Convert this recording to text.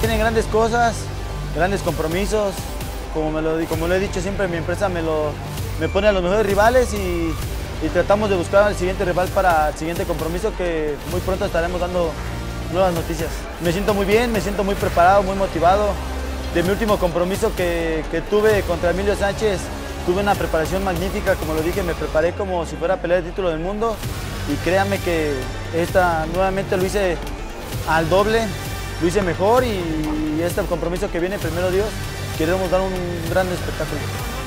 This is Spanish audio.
Tienen grandes cosas, grandes compromisos. Como, me lo, como lo he dicho siempre, mi empresa me, lo, me pone a los mejores rivales y, y tratamos de buscar al siguiente rival para el siguiente compromiso que muy pronto estaremos dando nuevas noticias. Me siento muy bien, me siento muy preparado, muy motivado. De mi último compromiso que, que tuve contra Emilio Sánchez, tuve una preparación magnífica, como lo dije, me preparé como si fuera a pelear el título del mundo y créanme que esta nuevamente lo hice al doble, lo hice mejor y este compromiso que viene, primero Dios, queremos dar un gran espectáculo.